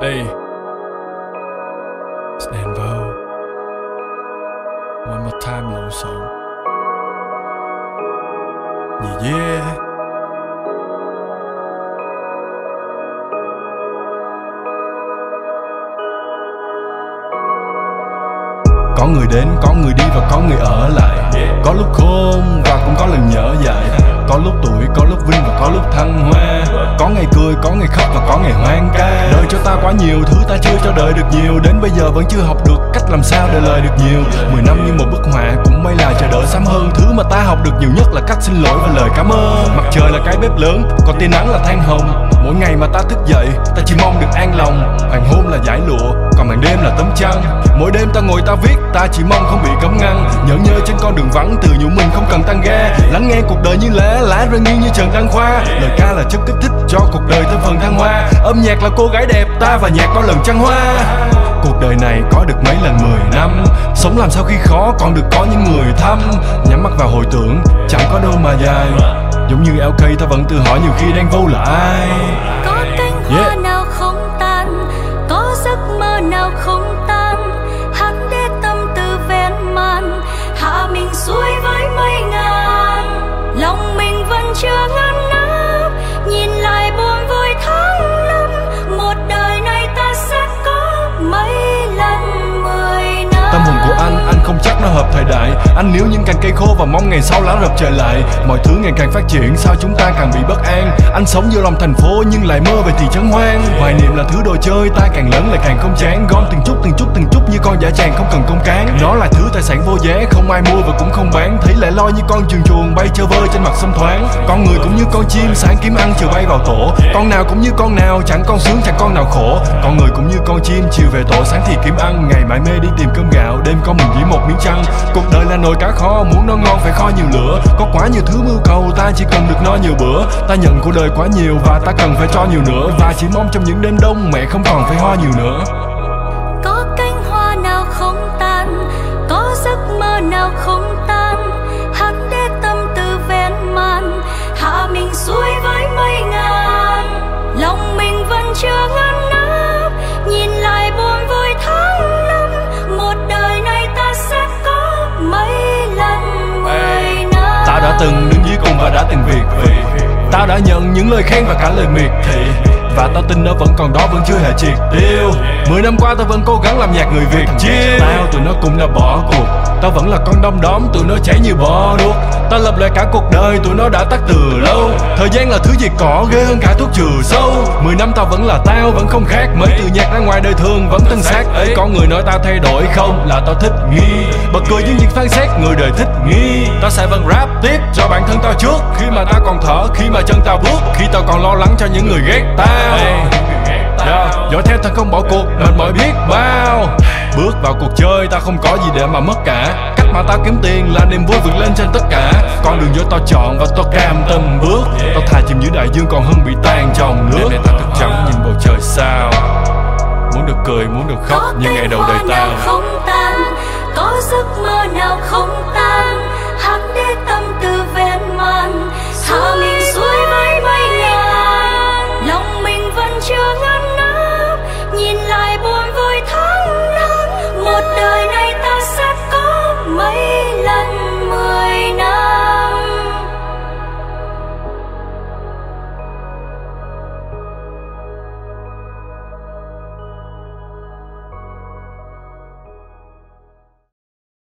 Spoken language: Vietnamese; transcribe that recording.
Ê Stand vào One more time lộn xộn Yeah yeah. Có người đến, có người đi và có người ở lại. Có lúc khôn và cũng có lần nhớ dại có lúc tuổi, có lúc vinh và có lúc thăng hoa. Có ngày cười, có ngày khóc và có ngày hoang ca. Đời cho ta quá nhiều thứ ta chưa cho đời được nhiều. Đến bây giờ vẫn chưa học được cách làm sao để lời được nhiều. Mười năm như một bức họa cũng may là chờ đợi sớm hơn. Thứ mà ta học được nhiều nhất là cách xin lỗi và lời cảm ơn. Mặt trời là cái bếp lớn, còn tia nắng là than hồng. Mỗi ngày mà ta thức dậy, tấm chăn. Mỗi đêm ta ngồi ta viết, ta chỉ mong không bị cấm ngăn. Nhớ nhơ trên con đường vắng, từ nhủ mình không cần tăng ga Lắng nghe cuộc đời như lá, lá rơi nghiêng như trần đăng khoa. Lời ca là chất kích thích cho cuộc đời thêm phần thăng hoa. Âm nhạc là cô gái đẹp, ta và nhạc có lần trăng hoa. Cuộc đời này có được mấy lần 10 năm? Sống làm sao khi khó còn được có những người thăm. Nhắm mắt vào hồi tưởng chẳng có đâu mà dài. Giống như LK ta vẫn tự hỏi nhiều khi đang vô là ai. Thời đại. Anh níu những cành cây khô và mong ngày sau lá rập trời lại. Mọi thứ ngày càng phát triển, sao chúng ta càng bị bất an? Anh sống giữa lòng thành phố nhưng lại mơ về thị trấn hoang. Hoài niệm là thứ đồ chơi, ta càng lớn lại càng không chán. Gom từng chút từng chút từng chút như con giả chàng không cần công cán. Nó là thứ tài sản vô giá, không ai mua và cũng không bán. Thấy lại lo như con chuồng chuồng bay chơi vơi trên mặt sông thoáng. Con người cũng như con chim, sáng kiếm ăn chiều bay vào tổ. Con nào cũng như con nào, chẳng con sướng chẳng con nào khổ. Con người cũng như con chim, chiều về tổ sáng thì kiếm ăn. Ngày mãi mê đi tìm cơm gạo, đêm con mình chỉ một miếng trăng. Cuộc đời là nồi cá kho, muốn nó ngon phải kho nhiều lửa. Có quá nhiều thứ mưu cầu, ta chỉ cần được no nhiều bữa. Ta nhận của đời quá nhiều và ta cần phải cho nhiều nữa. Và chỉ mong trong những đêm đông mẹ không còn phải ho nhiều nữa. Tao đã nhận những lời khen và cả lời miệt thị. Và tao tin nó vẫn còn đó vẫn chưa hề triệt tiêu. Mười năm qua tao vẫn cố gắng làm nhạc người Việt chiêu Tao tụi nó cũng đã bỏ cuộc. Tao vẫn là con đom đóm tụi nó chảy như bò đuốc. Tao lập lại cả cuộc đời tụi nó đã tắt từ lâu. Thời gian là thứ gì cỏ ghê hơn cả thuốc trừ sâu. Mười năm tao vẫn là tao vẫn không khác. Mấy từ nhạc ra ngoài đời thường vẫn thân xác. Ấy Có người nói tao thay đổi không? Là tao thích nghi. Bật cười những việc phán xét người đời thích nghi. Tao sẽ vẫn rap tiếp cho bản thân tao trước. Khi mà tao còn thở, khi mà chân tao bước tao còn lo lắng cho những người ghét tao. Yeah. Dõi theo thật không bỏ cuộc, mệt mỏi biết bao. Bước vào cuộc chơi ta không có gì để mà mất cả. Cách mà tao kiếm tiền là niềm vui vượt lên trên tất cả. Con đường do tao chọn và tao cam tâm bước. Tao thà chìm dưới đại dương còn hơn bị tan trong nước. Đêm nay tao thức trắng nhìn bầu trời sao. Muốn được cười, muốn được khóc như ngày đầu hoa đời nào tao không tan? Có giấc mơ nào không